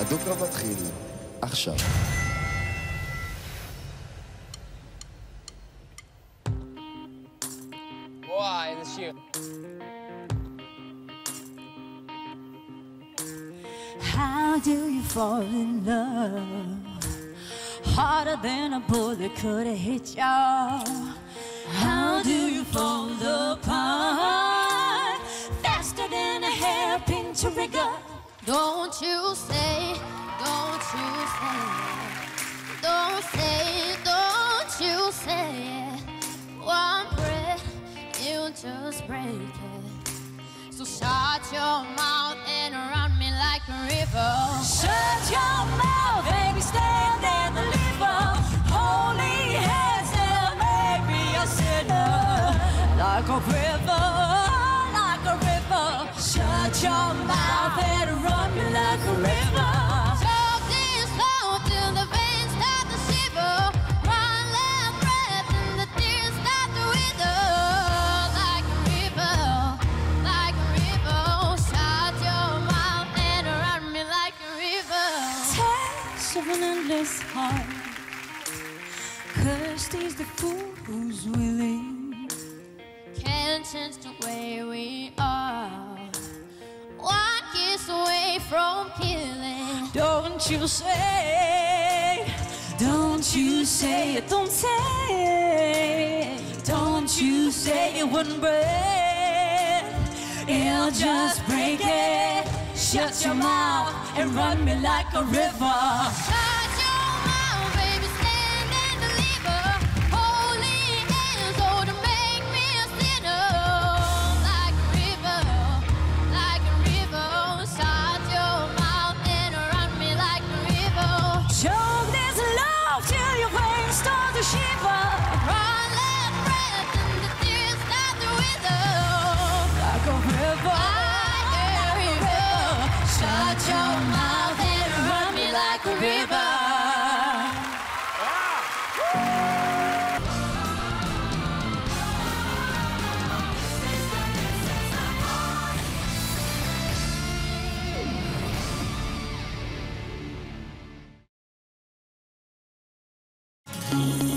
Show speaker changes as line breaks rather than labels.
הדו-קרב מתחיל עכשיו.
וואי, איזה שיר.
How do you fall in love? Harder than a bullet could have hit you. How do you fall apart? Faster than a hairpin trigger.
Don't you say, don't you say, don't say, don't you say one breath, you just break it. So shut your mouth and run me like a river.
Shut your mouth, baby, stand and deliver. Holy hands that make me a sinner. Like a river, like a river. Shut your mouth and run an heart. Cursed is the fool who's willing.
Can't change the way we are. One kiss away from killing.
Don't you say, don't you say it, don't say it, don't you say it wouldn't break. It'll just break it. Shut your mouth and run me like a river. till your wings start to shiver. Bye.